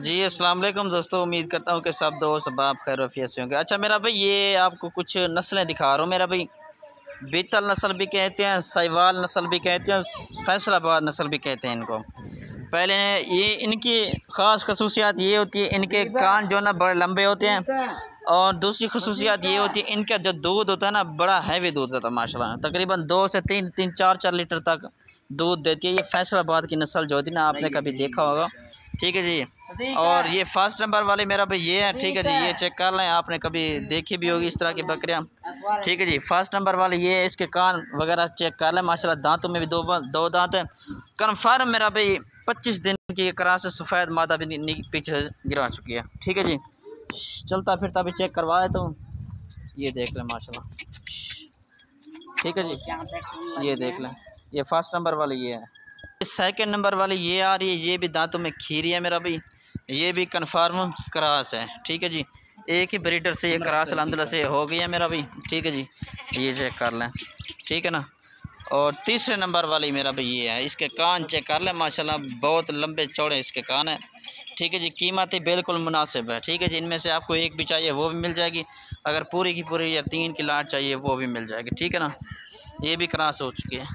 जी अस्सलाम वालेकुम दोस्तों उम्मीद करता हूँ कि सब दोस्त बाप खैर वफियत से होंगे। अच्छा मेरा भाई ये आपको कुछ नस्लें दिखा रहा हूँ। मेरा भाई बीतल नस्ल भी कहते हैं सहीवाल नस्ल भी कहते हैं फैसलाबाद नस्ल भी कहते हैं इनको। पहले ये इनकी ख़ास खसूसियात ये होती है इनके कान जो है ना बड़े लंबे होते हैं। और दूसरी खसूसियात ये होती है इनका जो दूध होता है ना बड़ा हैवी दूध होता है माशाल्लाह। तकरीबन दो से तीन तीन चार चार लीटर तक दूध देती है। ये फैसलाबाद की नस्ल जो होती है ना आपने कभी देखा होगा। ठीक है जी। और ये फ़र्स्ट नंबर वाले मेरा भाई ये है ठीक है जी ये चेक कर लें आपने कभी देखी भी होगी इस तरह की बकरियाँ। ठीक है जी फ़र्स्ट नंबर वाले ये है इसके कान वगैरह चेक कर लें माशाल्लाह दांतों में भी दो दो दांत हैं। कन्फर्म मेरा भाई पच्चीस दिन की करा से सफ़ेद माता भी पीछे गिरा चुकी है। ठीक है जी चलता फिरता भी चेक करवा देता हूँ। ये देख लें माशा ठीक है जी ये देख लें ये फ़र्स्ट नंबर वाली ये है। सेकंड नंबर वाली ये आ रही है ये भी दांतों में खीरी है मेरा भाई। ये भी कन्फर्म क्रास है, ठीक है जी? एक ही ब्रीडर से ये क्रास अलहमदिल्ला से हो है मेरा भाई ठीक है जी? ये चेक कर लें, ठीक है ना? और तीसरे नंबर वाली मेरा भाई ये है, इसके कान चेक कर लें, माशाल्लाह बहुत लंबे चौड़े इसके कान हैं, ठीक है जी? कीमत बिल्कुल मुनासिब है, ठीक है जी? इनमें से आपको एक भी चाहिए वो भी मिल जाएगी, अगर पूरी की पूरी या तीन की लाट चाहिए वो भी मिल जाएगी, ठीक है ना? ये भी क्रास हो चुकी है।